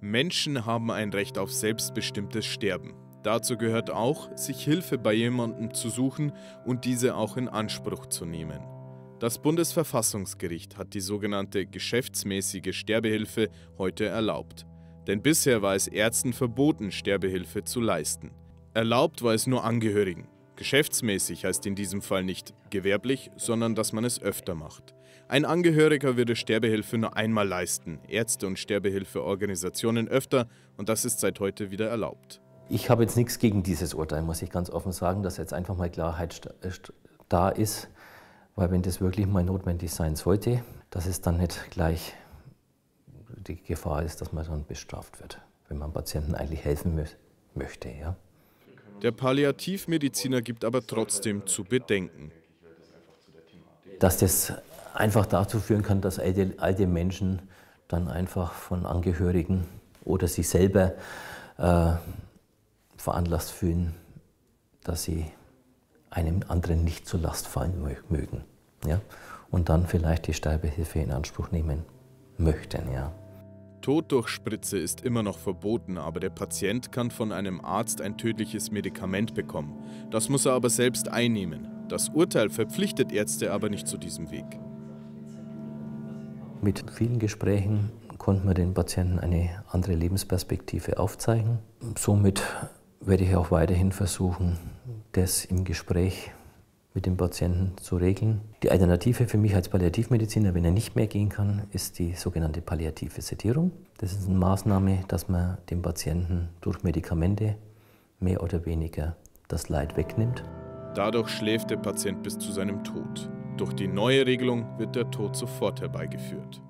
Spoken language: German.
Menschen haben ein Recht auf selbstbestimmtes Sterben. Dazu gehört auch, sich Hilfe bei jemandem zu suchen und diese auch in Anspruch zu nehmen. Das Bundesverfassungsgericht hat die sogenannte geschäftsmäßige Sterbehilfe heute erlaubt. Denn bisher war es Ärzten verboten, Sterbehilfe zu leisten. Erlaubt war es nur Angehörigen. Geschäftsmäßig heißt in diesem Fall nicht gewerblich, sondern dass man es öfter macht. Ein Angehöriger würde Sterbehilfe nur einmal leisten, Ärzte und Sterbehilfeorganisationen öfter und das ist seit heute wieder erlaubt. Ich habe jetzt nichts gegen dieses Urteil, muss ich ganz offen sagen, dass jetzt einfach mal Klarheit äh, da ist, weil wenn das wirklich mal notwendig sein sollte, dass es dann nicht gleich die Gefahr ist, dass man dann bestraft wird, wenn man Patienten eigentlich helfen möchte. Ja. Der Palliativmediziner gibt aber trotzdem zu bedenken. Dass das einfach dazu führen kann, dass alte, alte Menschen dann einfach von Angehörigen oder sich selber äh, veranlasst fühlen, dass sie einem anderen nicht zur Last fallen mögen. Ja? Und dann vielleicht die Sterbehilfe in Anspruch nehmen möchten. Ja. Tod durch Spritze ist immer noch verboten, aber der Patient kann von einem Arzt ein tödliches Medikament bekommen. Das muss er aber selbst einnehmen. Das Urteil verpflichtet Ärzte aber nicht zu diesem Weg. Mit vielen Gesprächen konnten wir den Patienten eine andere Lebensperspektive aufzeigen. Somit werde ich auch weiterhin versuchen, das im Gespräch mit dem Patienten zu regeln. Die Alternative für mich als Palliativmediziner, wenn er nicht mehr gehen kann, ist die sogenannte palliative Sedierung. Das ist eine Maßnahme, dass man dem Patienten durch Medikamente mehr oder weniger das Leid wegnimmt. Dadurch schläft der Patient bis zu seinem Tod. Durch die neue Regelung wird der Tod sofort herbeigeführt.